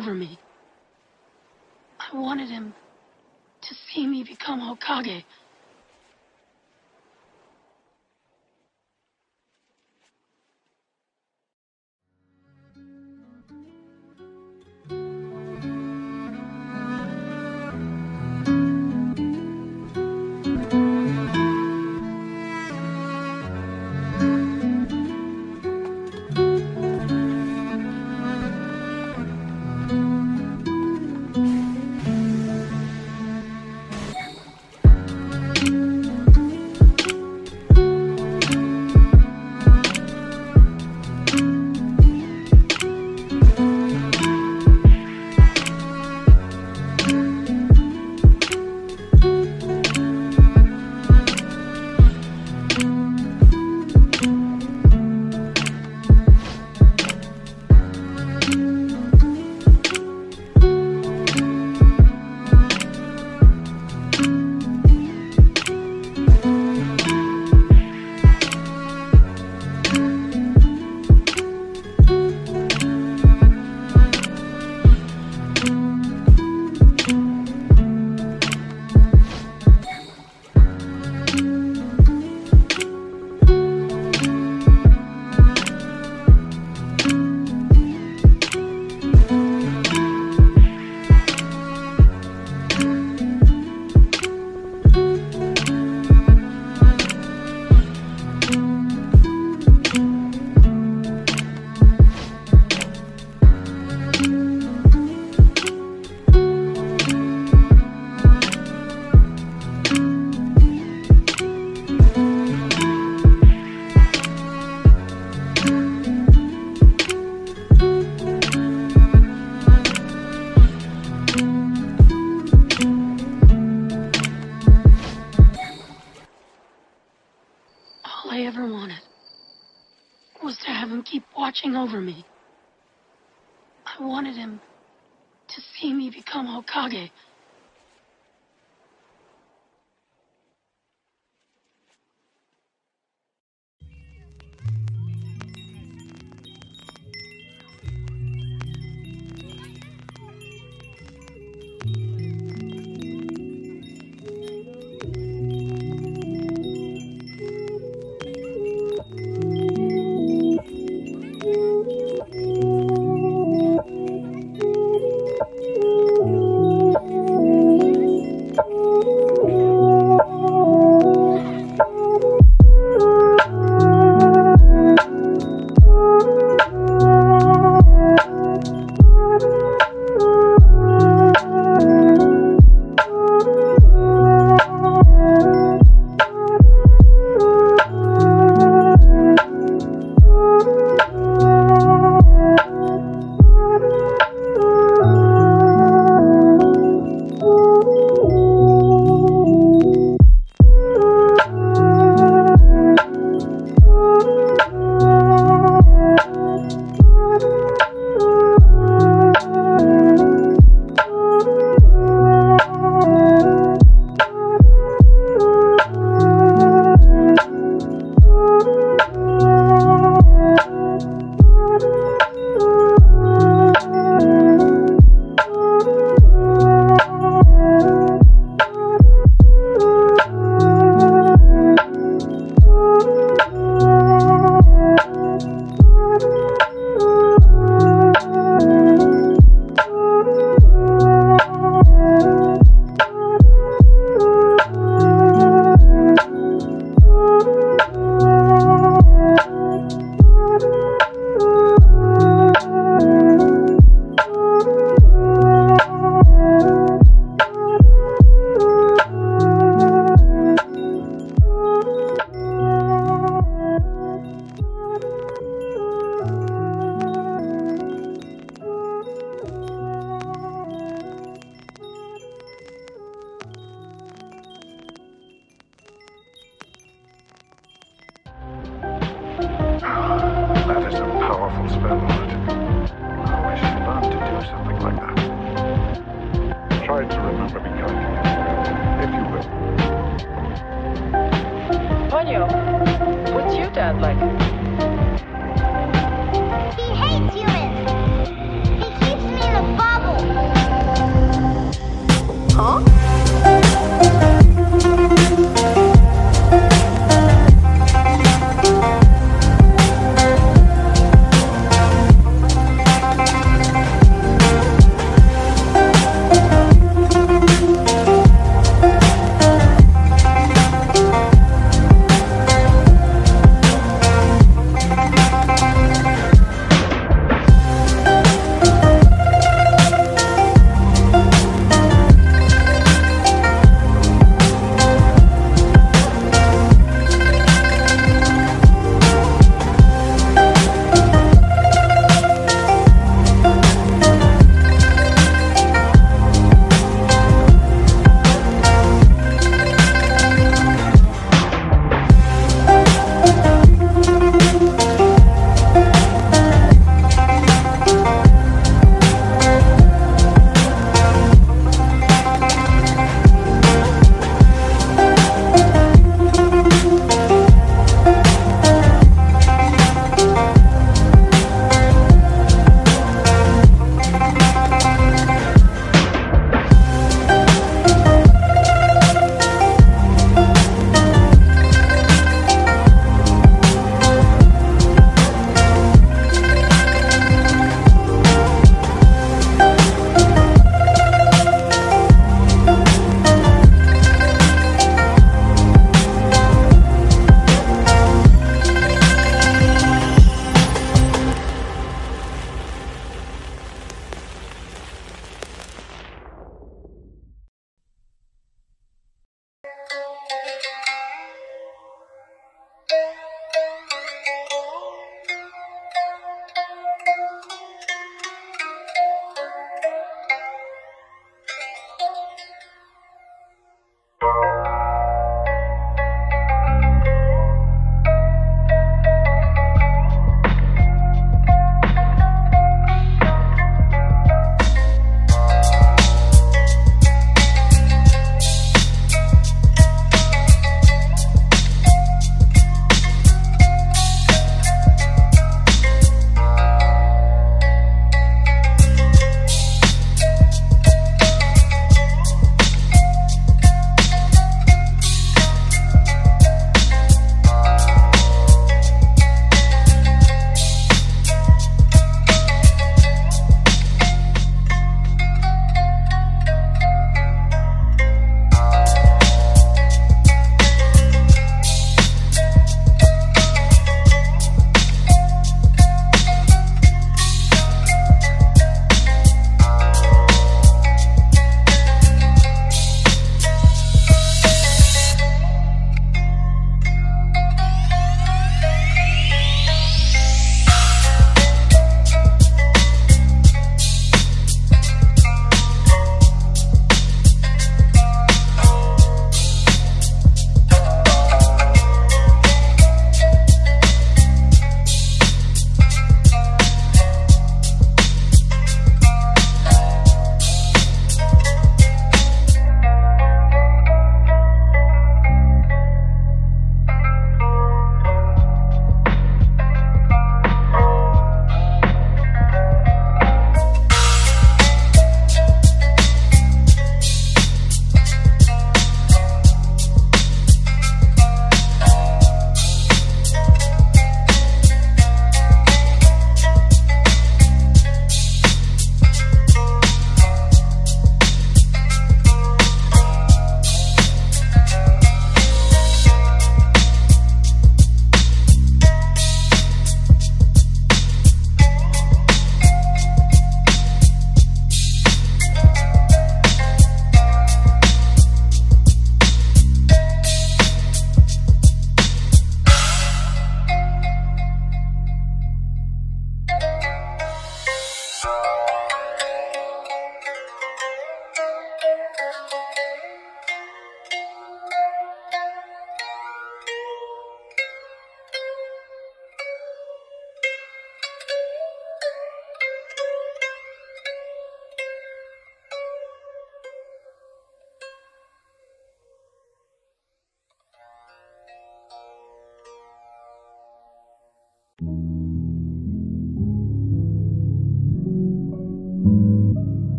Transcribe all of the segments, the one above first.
over me.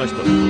話したところ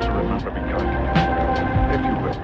to remember me if you will.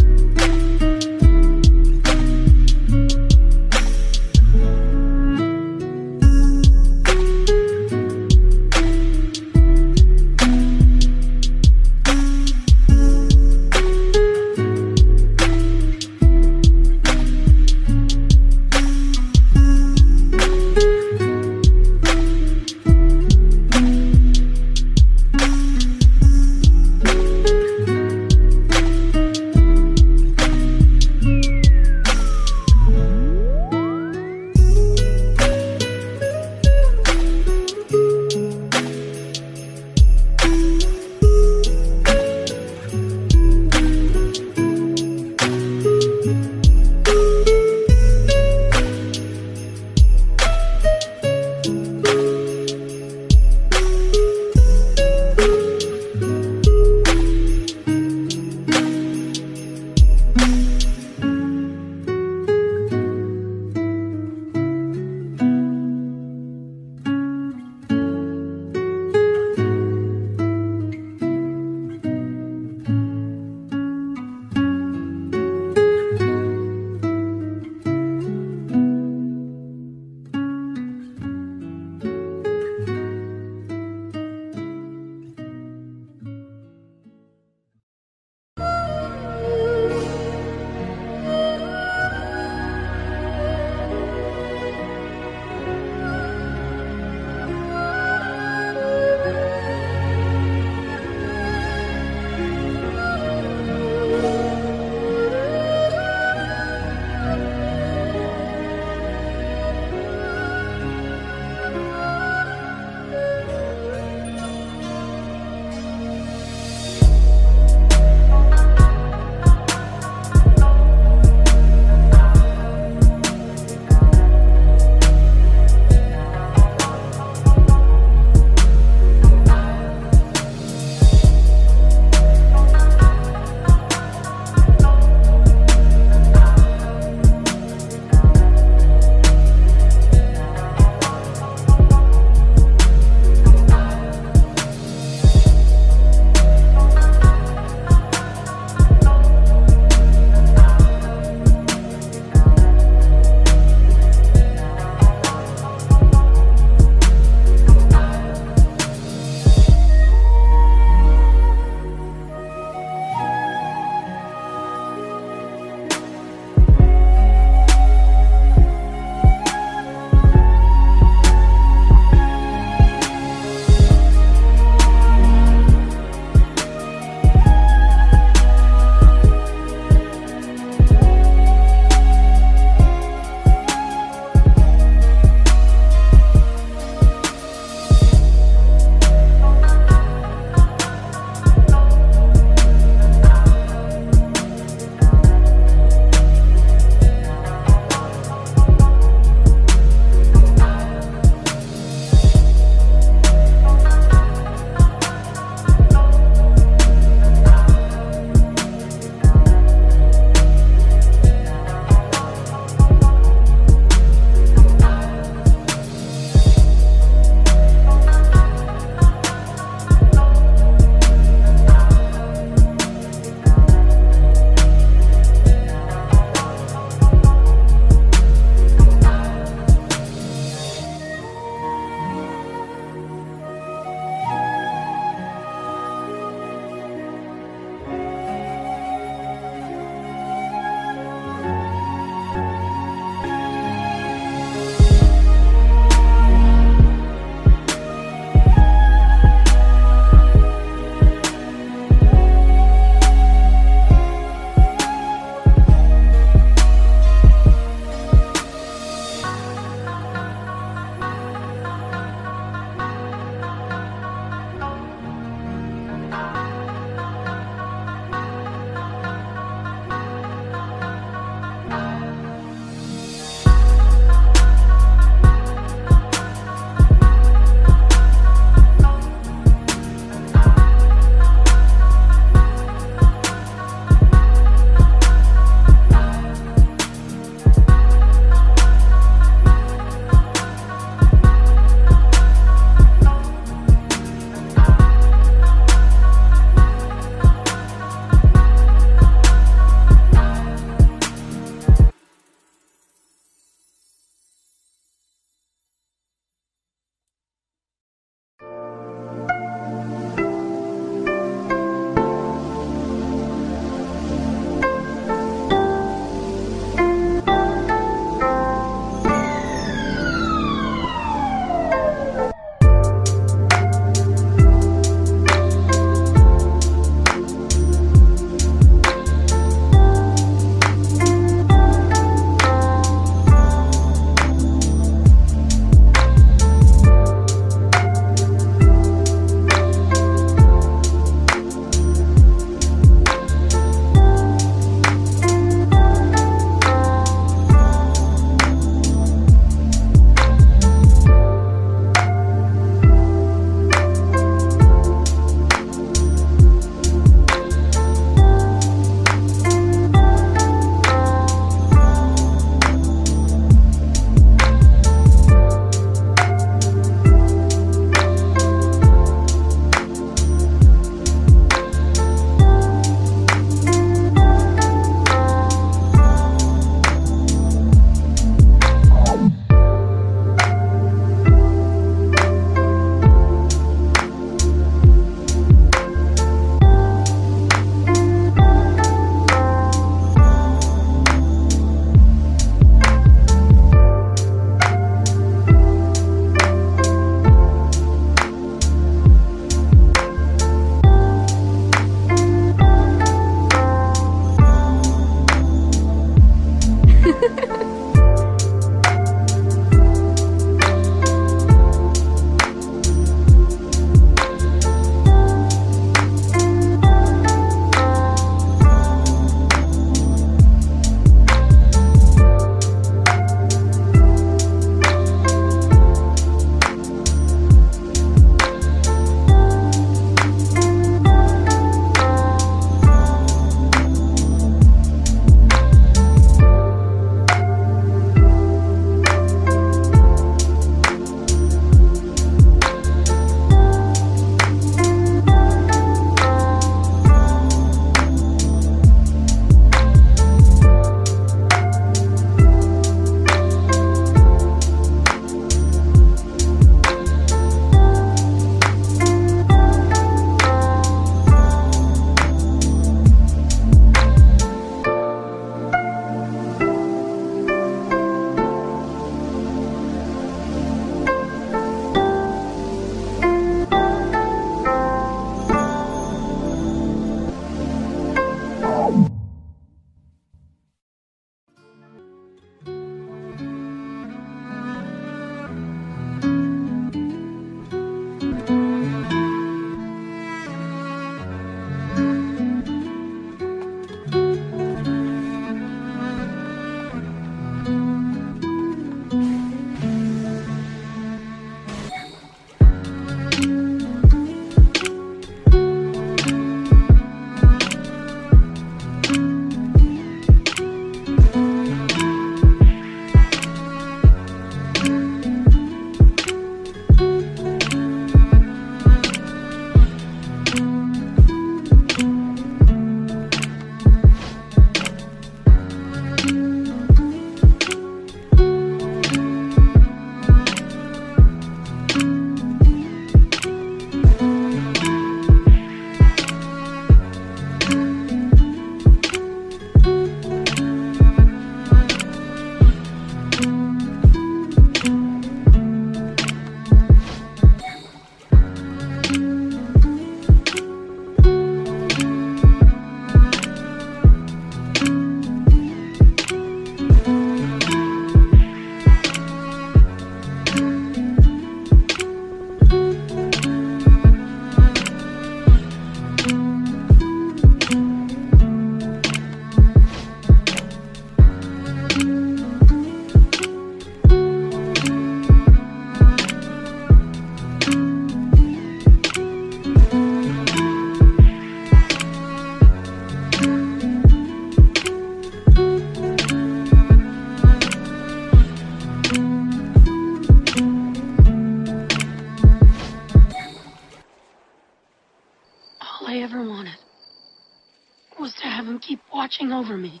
over me.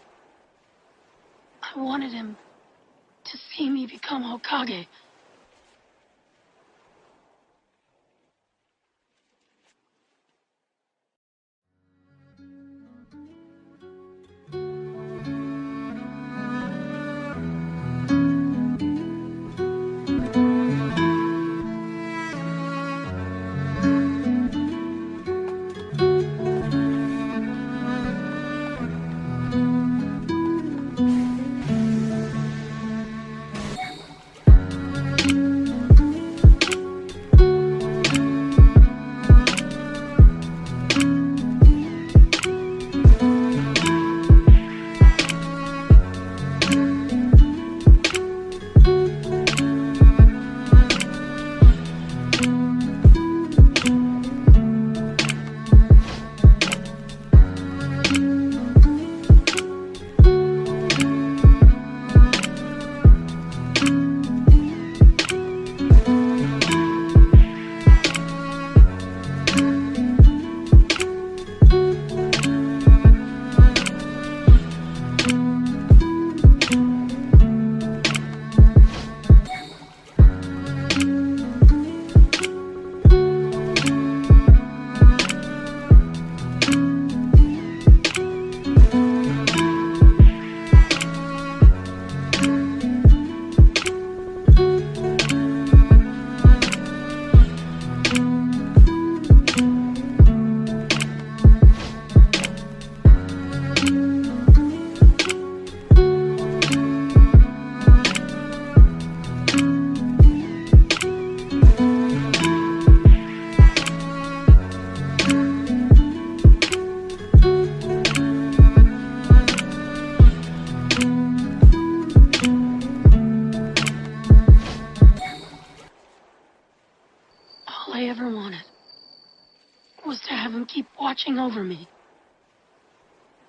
watching over me.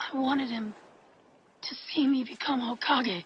I wanted him to see me become Hokage.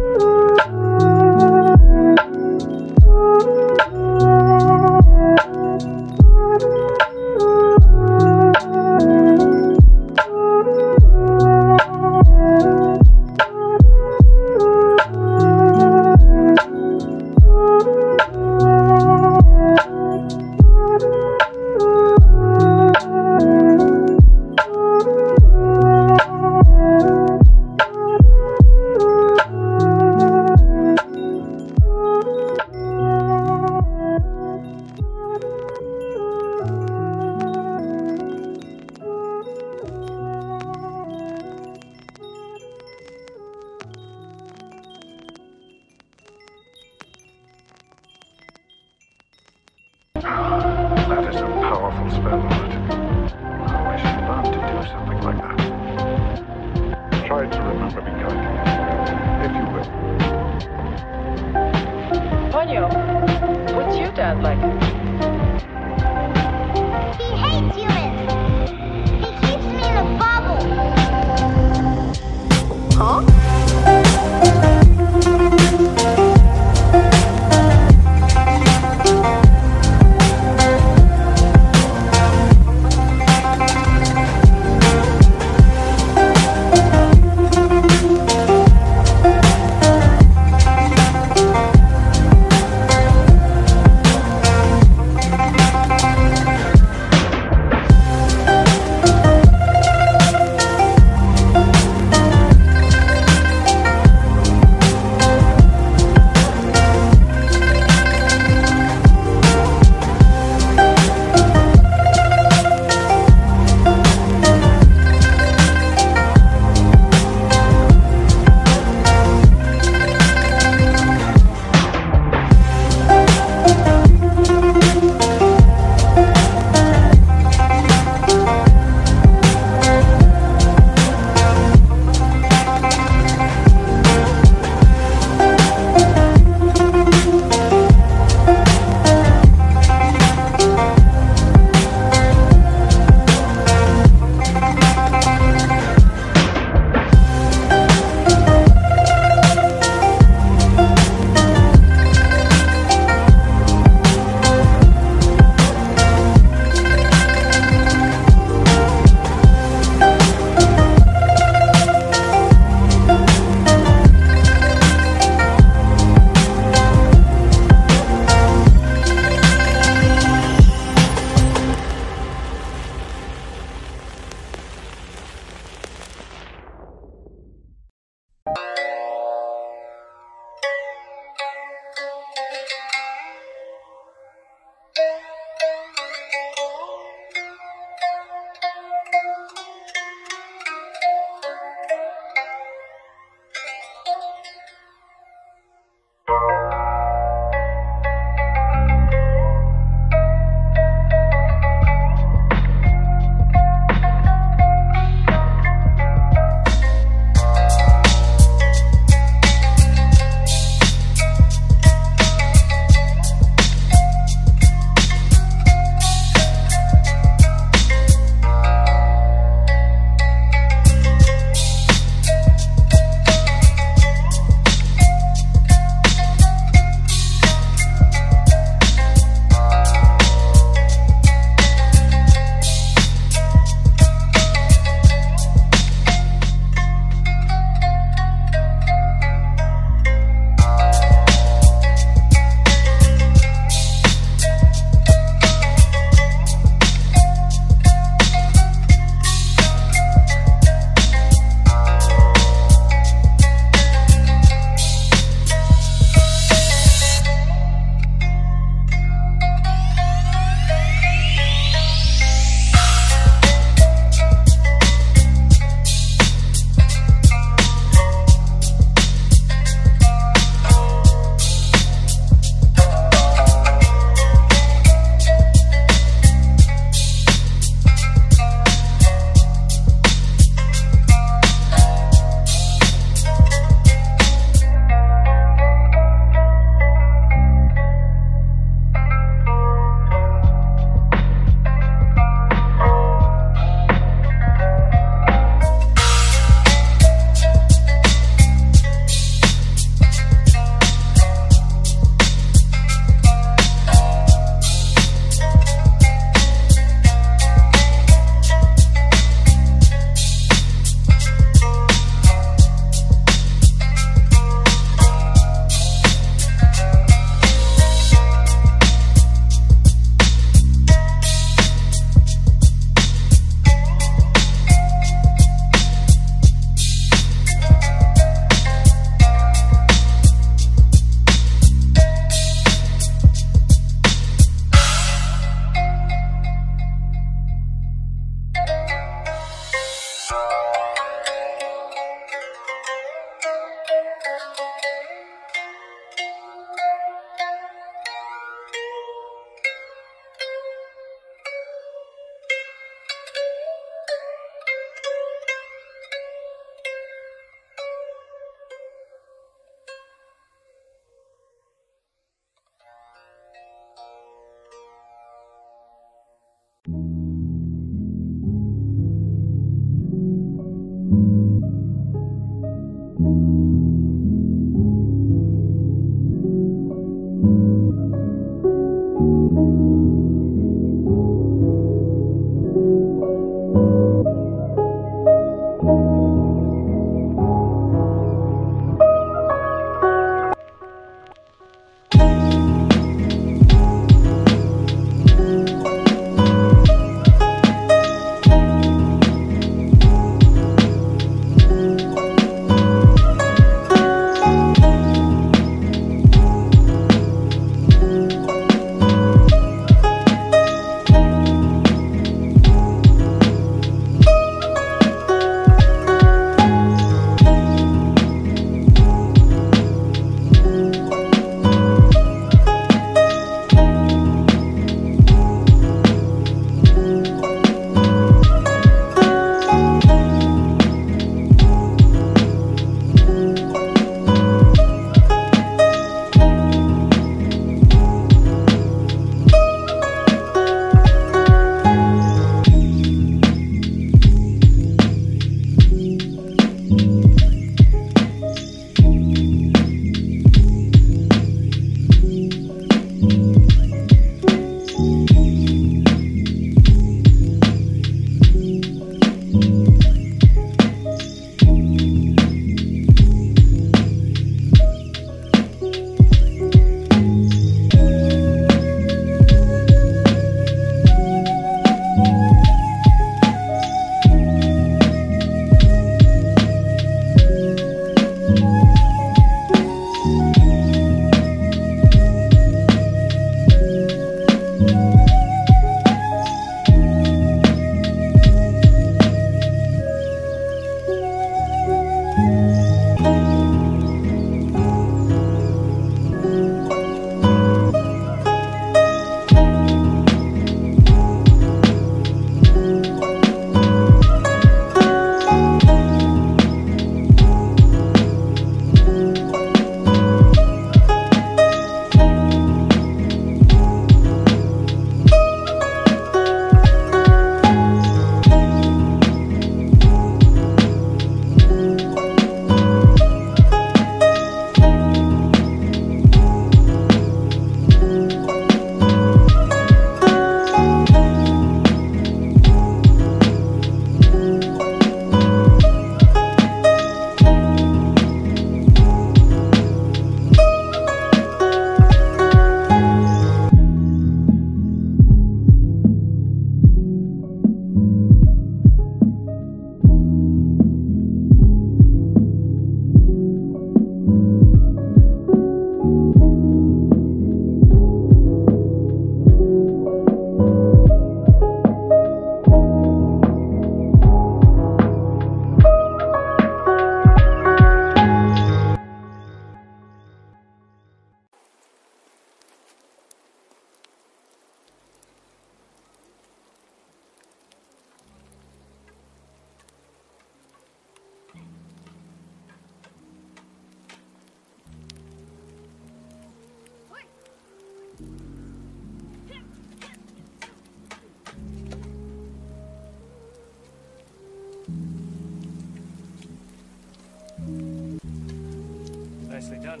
Nicely done.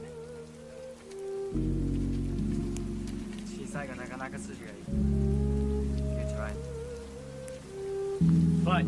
Good try. But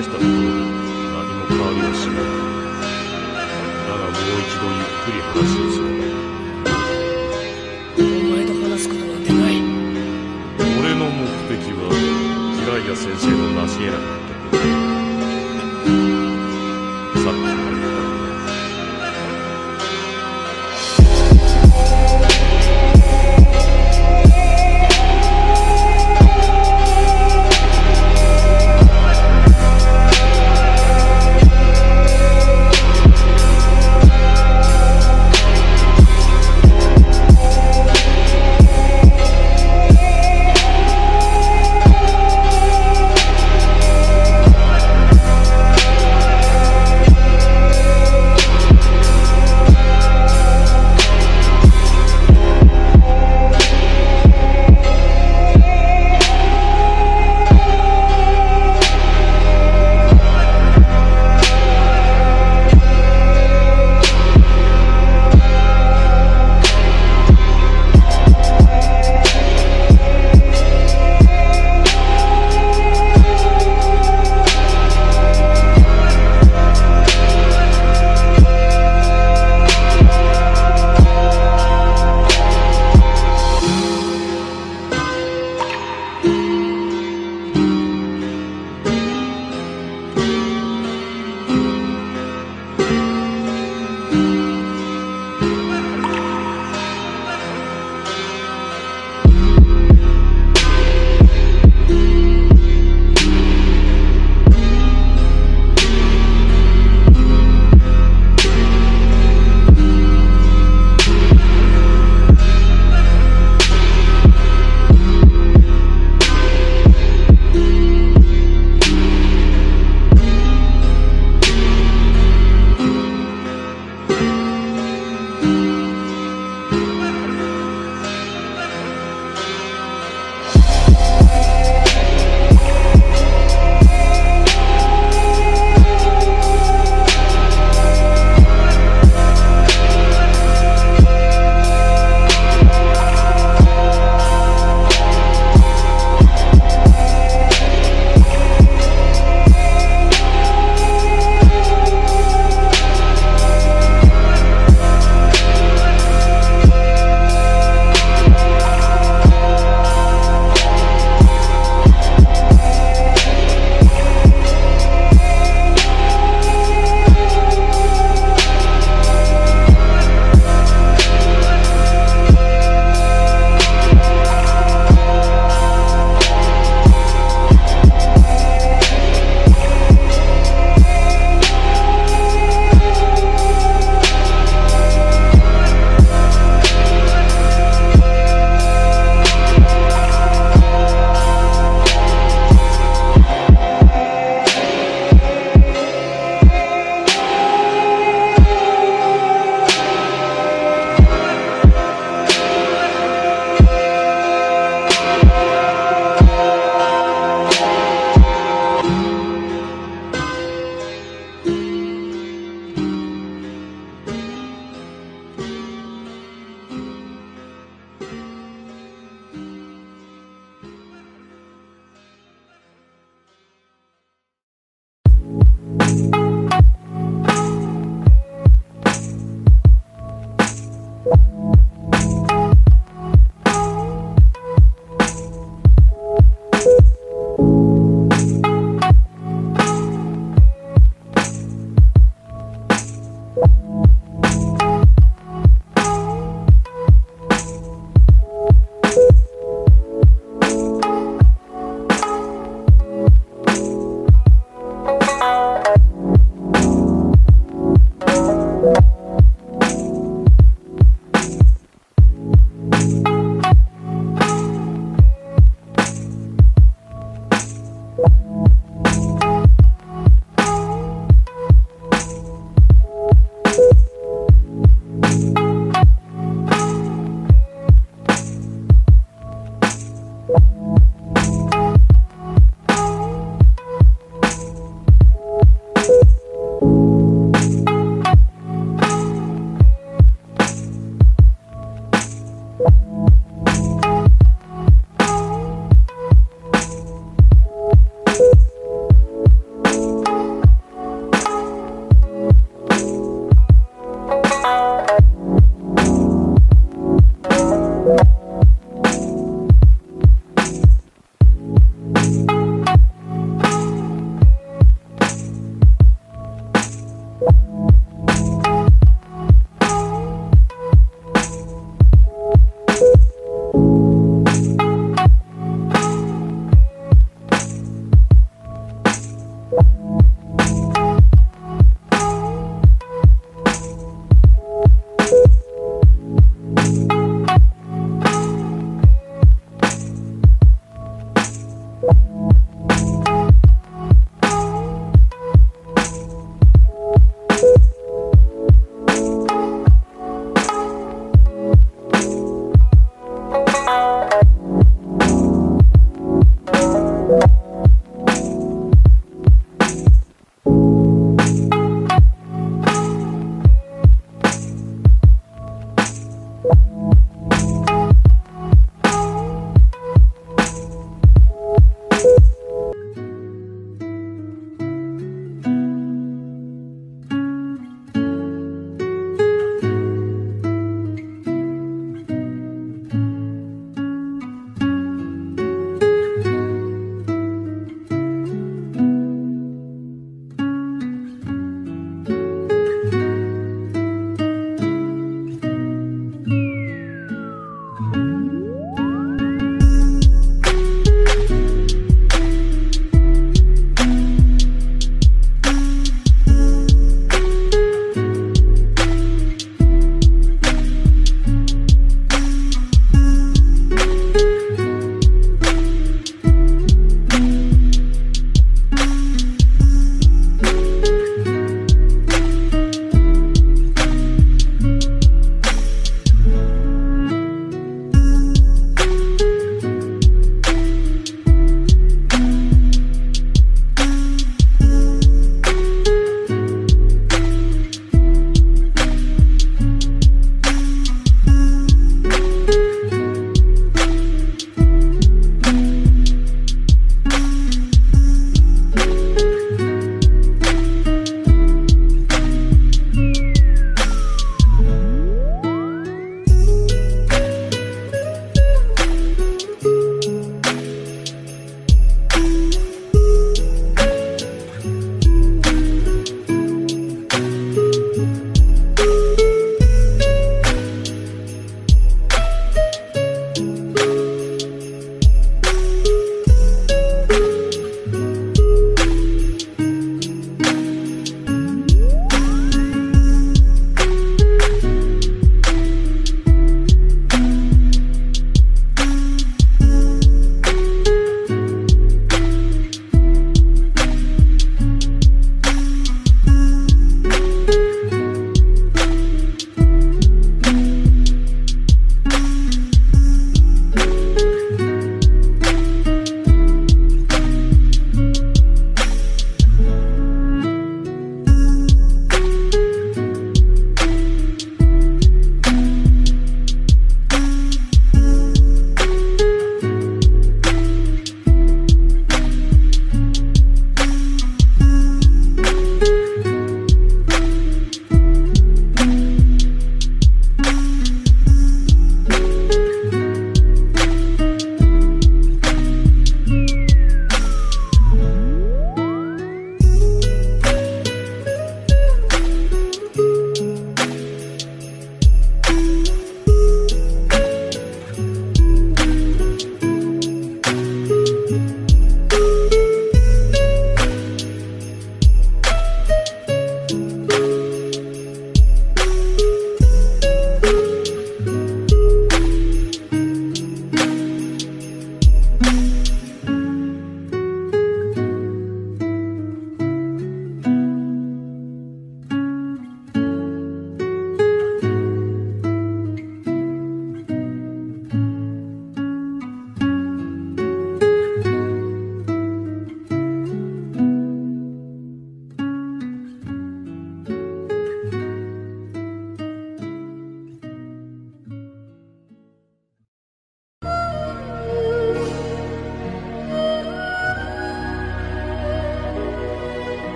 話したところで何も変わりはしないだがもう一度ゆっくり話をするお前と話すことなんてない。俺の目的はジライア先生の成し得なかった